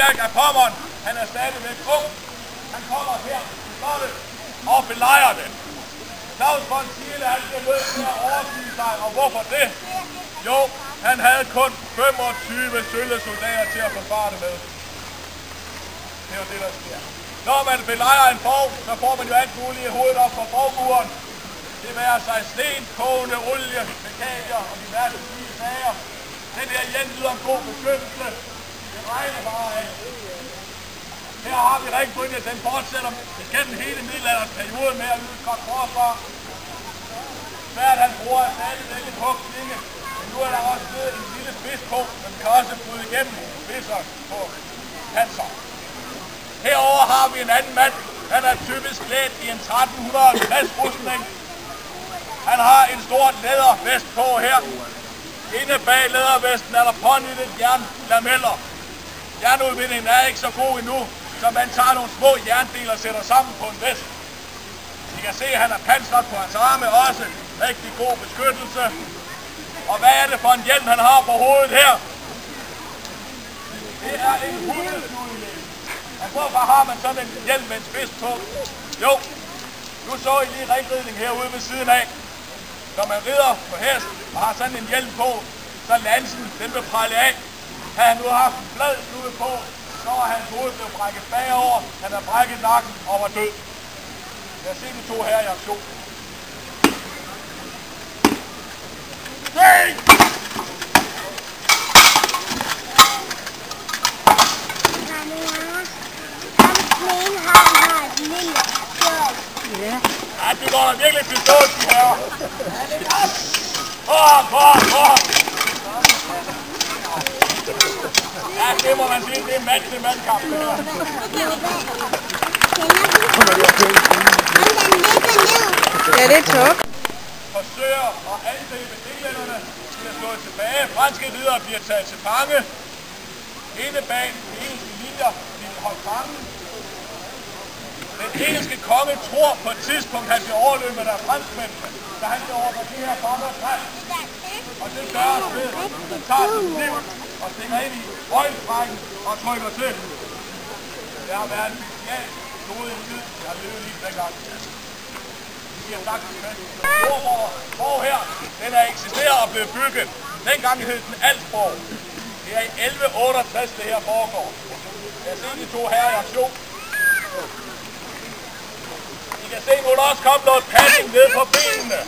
Erik af Pommern, han er stadigvæk ung. Han kommer her til slottet og belejrer det. Claus von Thiele, han skal nødt til at overgive sig, og hvorfor det? Jo, han havde kun 25 sølvesoldater til at forsvare det med. Det er det, der sker. Når man belejrer en borg, så får man jo alt muligt i hovedet op fra borgmuren. Det værer sig sten, kogende, olie, mekanier og diverse fine sager. Den her hjem lyder en god beskyttelse. Regner bare af. Her har vi ringbrynje, den fortsætter gennem hele middelalderperioden med at yde et godt forsvar. Hvert han bruger er stadigvæk en hugklinge, men nu er der også blevet en lille spids på, men kan også bryde igennem spidser på panser. Herover har vi en anden mand. Han er typisk klædt i en 1350 rustning. Han har en stor lædervest på her. Inde bag lædervesten er der pånyttet jernlameller. Jernudvindingen er ikke så god endnu, så man tager nogle små jerndele og sætter sammen på en vest. I kan se, at han har pansret på hans arme også. Rigtig god beskyttelse. Og hvad er det for en hjelm, han har på hovedet her? Det er en hundesnudhjelm. Og hvorfor har man sådan en hjelm med en spids på? Jo, nu så I lige ringridning herude ved siden af. Når man rider på hest og har sådan en hjelm på, så lansen den vil prale af. Havde han nu haft en flad snude på, så var hans hoved blevet brækket bagover. Han har brækket nakken og var død. Lad os se de to her i aktion. Hey! Ja. Ja, det går da virkelig pistol, de her. Kom, kom, kom. Ja, det må man sige, det er mand til mandkamp, det her. Ja, det er top. Forsøger at angribe englænderne. De er slået tilbage. Franske ridere bliver taget til fange. Inde bag de engelske linjer bliver holdt fange. Den engelske konge tror på et tidspunkt, han bliver overløbet af franskmændene, da han går over på de her fanger. Og det gør han ved, at han tager sin kniv og stikker ind i øjensrækken og trykker til. Det har været en genial i tid, jeg har levet lige dengang. Vi siger tak til det. Storborg borg her, den er eksisteret og blevet bygget. Dengang hed den Alsborg. Det er i 1168, det her foregår. Jeg ser de to her i aktion. I kan se, nu der også kom noget padding ned på benene.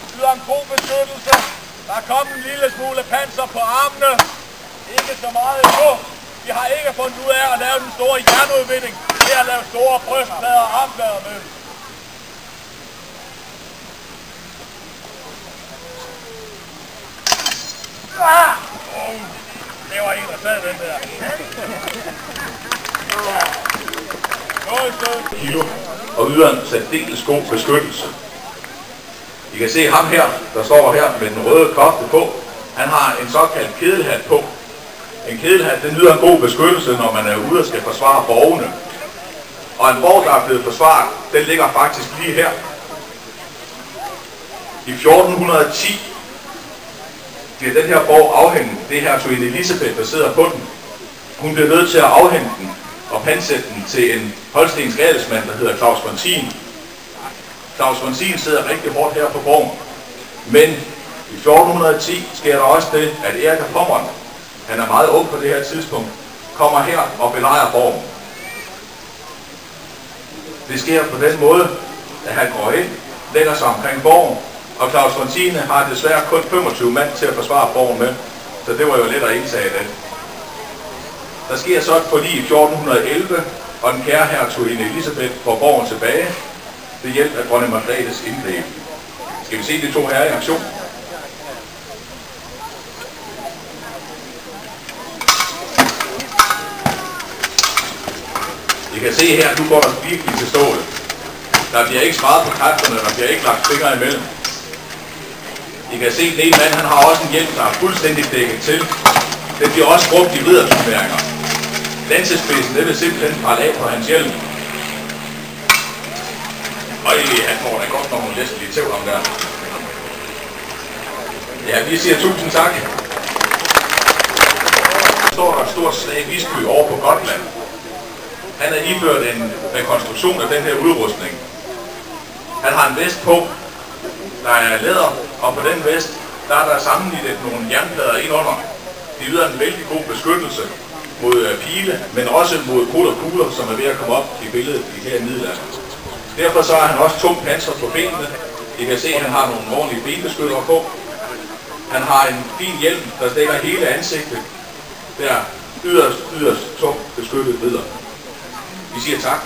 Det yder en god beskyttelse. Der er kommet en lille smule panser på armene. Ikke så meget endnu. Vi har ikke fundet ud af at lave den store jernudvinding. ved at lave store brystplader og armplader med. Ah! Oh, det var en, der sad den der. Noget sted. kilo og yder en særdeles god beskyttelse. Kan se ham her, der står her med den røde kofte på. Han har en såkaldt kedelhat på. En kedelhat, den yder en god beskyttelse, når man er ude og skal forsvare borgene. Og en borg, der er blevet forsvaret, den ligger faktisk lige her. I 1410 bliver den her borg afhængt. Det er hertuginde Elisabeth, der sidder på den. Hun bliver nødt til at afhente den og pansætte den til en holstensk adelsmand, der hedder Claus Fontin. Claus von Sien sidder rigtig hårdt her på borgen. Men i 1410 sker der også det, at Erik af Pommern, han er meget ung på det her tidspunkt, kommer her og belejrer borgen. Det sker på den måde, at han går ind, lægger sig omkring borgen, og Claus von Sien har desværre kun 25 mand til at forsvare borgen med, så det var jo let at indtage det. Der sker så et forlig i 1411, og den kære hertuginde Elisabeth får borgen tilbage ved hjælp af dronning Margrethes indgreb. Skal vi se de to her i aktion? I kan se her, nu går der virkelig til stålet. Der bliver ikke sparet på kræfterne, der bliver ikke lagt fingre imellem. I kan se, at den mand han har også en hjelm, der er fuldstændig dækket til. Den bliver også brugt i ridderturneringer. Lansespidsen, det vil simpelthen prale af på hans hjelm. Og han får da godt nok en læskelige tæv om der. Ja, vi siger tusind tak. står der et stort slag Visby over på Gotland. Han er iført en rekonstruktion af den her udrustning. Han har en vest på, der er læder, og på den vest, der er der sammenlignet nogle jernplader ind under. Det yder en vældig god beskyttelse mod øh, pile, men også mod krudt og kugler, som er ved at komme op i billedet i her i middelalderen. Derfor så er han også tung panser på benene. I kan se, at han har nogle ordentlige benbeskyttere på. Han har en fin hjelm, der dækker hele ansigtet. Der yderst, yderst tungt beskyttet videre. Vi siger tak.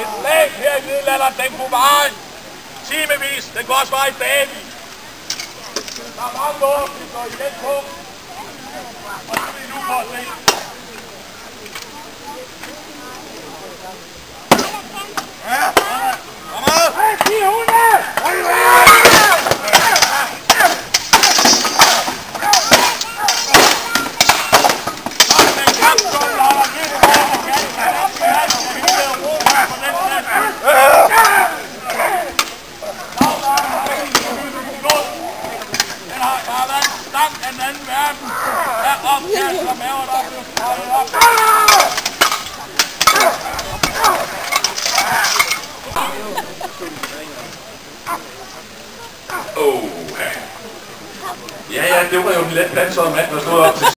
Et lag her i middelalderen, den kunne vare timevis. Den kunne også vare i dagevis. Der er mange måder, i går igen på. Og det vil vi nu for at se. Ja, kom med. Kom med. Den kamp, som holder lidt over og kan den verden i hele Europa på den sæt. Den har, der har været en stank af den anden verden. Der er opkast og maver, der er blevet sprøjtet op. Det var jo en let danset mand, der stod op til